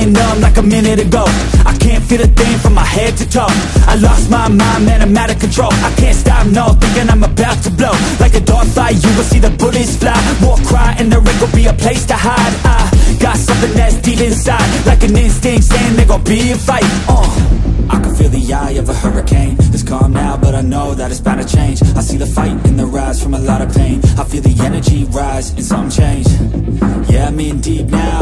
numb like a minute ago. I can't feel a thing from my head to toe. I lost my mind, man, I'm out of control. I can't stop, no, thinking I'm about to blow. Like a dog fight, you will see the bullets fly. War cry, and there ain't gonna be a place to hide. I got something that's deep inside. Like an instinct saying there gon' be a fight, uh. I can feel the eye of a hurricane. It's calm now, but I know that it's bound to change. I see the fight in the rise from a lot of pain. I feel the energy rise and something change. Yeah, I'm in deep now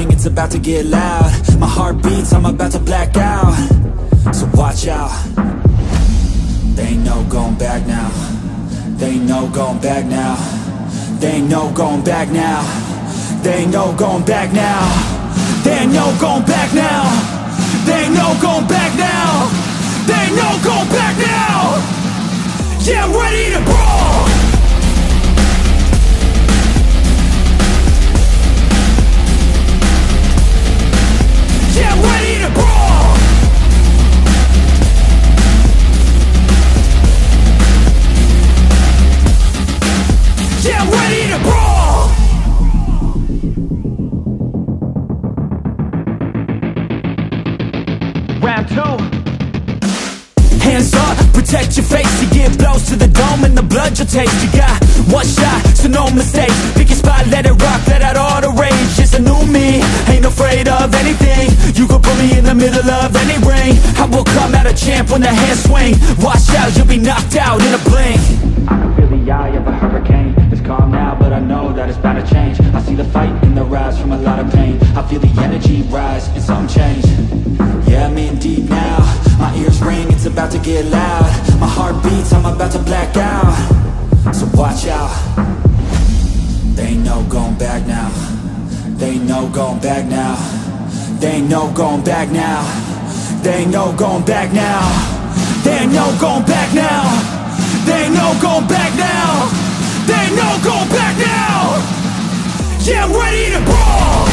ring, it's about to get loud. My heart beats, I'm about to black out. So watch out. They ain't no going back now. They ain't no going back now. They ain't no going back now. They ain't no going back now. They ain't no going back now. They ain't no going back now. They ain't no going back now. Yeah, I'm ready to brawl Yeah, ready to brawl. Round two Hands up, protect your face You get blows to the dome and the blood you'll taste. You got one shot, so no mistakes Pick your spot, let it rock, let out all the rage. It's a new me, ain't afraid of anything. You can put me in the middle of any ring. I will come out a champ when the hands swing. Watch out, you'll be knocked out in a blink. I can feel the eye of a hurricane Now, but I know that it's bound to change. I see the fight in the rise from a lot of pain. I feel the energy rise and something change. Yeah, I'm in deep now. My ears ring, it's about to get loud. My heart beats, I'm about to black out. So watch out. They ain't no going back now. They ain't no going back now. They ain't no going back now. They ain't no going back now. They ain't no going back now. They ain't no going back now Yeah, ready to brawl!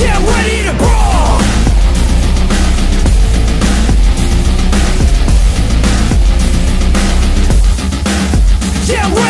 Yeah, ready to brawl! Yeah,